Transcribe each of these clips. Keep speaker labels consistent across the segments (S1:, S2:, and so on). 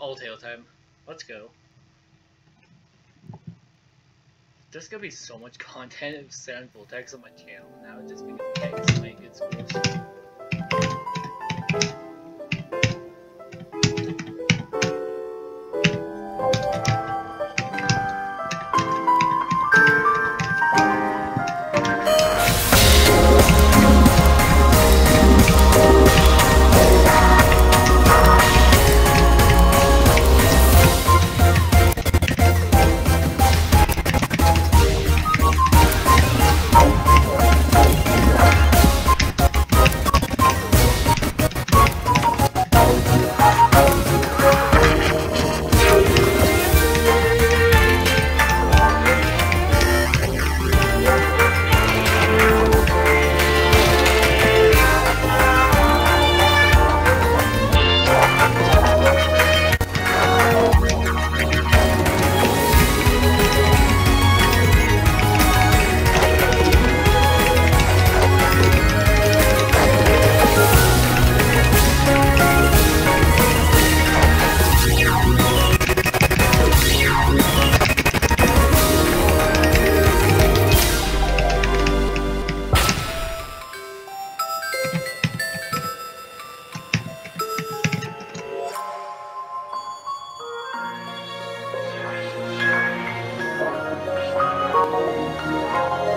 S1: ALTALE time. Let's go. There's gonna be so much content of full text on my channel now. It just becomes text like it's thrown off.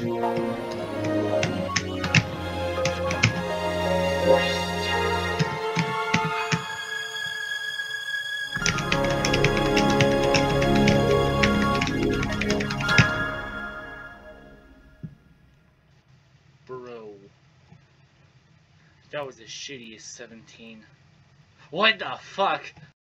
S1: Bro. That was the shittiest 17. What the fuck?